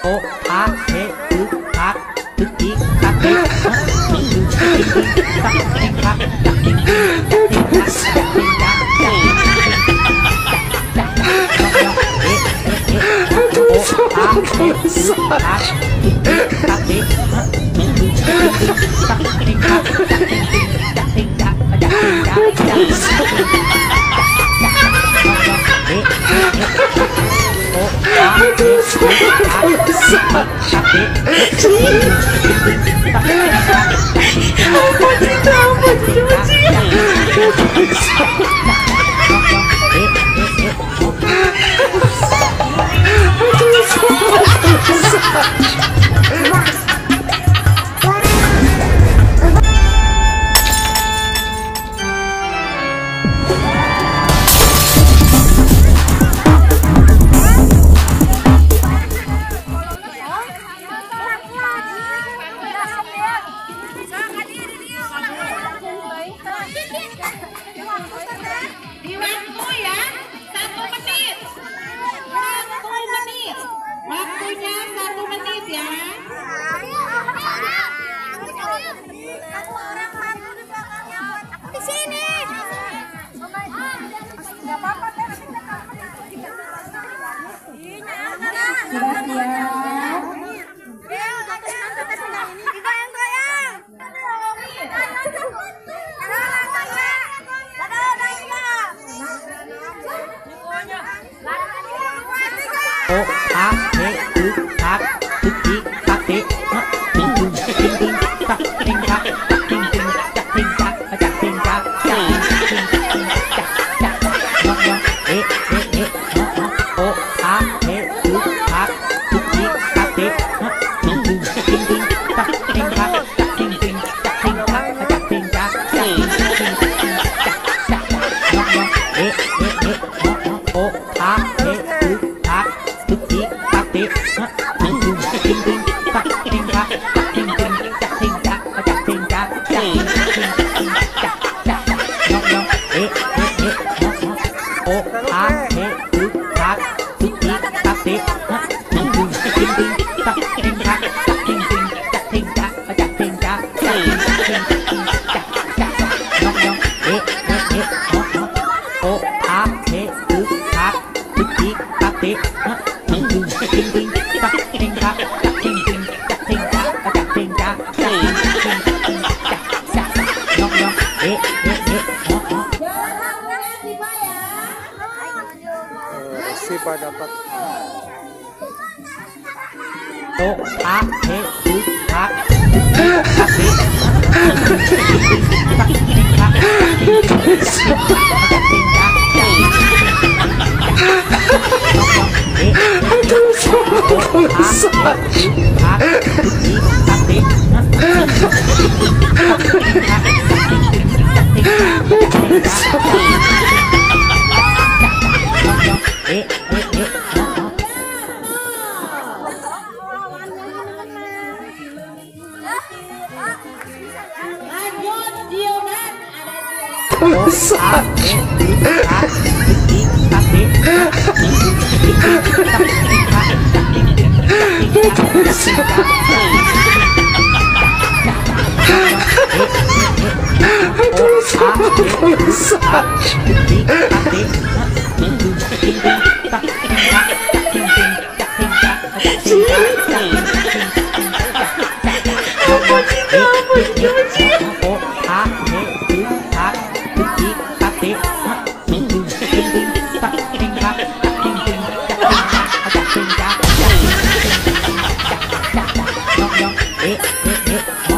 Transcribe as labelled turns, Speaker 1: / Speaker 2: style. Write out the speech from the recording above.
Speaker 1: 哦，爬黑不爬，滴滴卡卡，滴滴卡卡，滴滴卡卡，滴滴卡卡，滴滴卡卡，滴滴卡卡，滴，我不知道，我不知道。哦。Bye. Kasi pa dapat. O, A, E, U, A, A, E. Ang tulis ko, ang tulis ko. 我傻，我傻，我傻，我傻，我傻，我傻，我傻，我傻，え え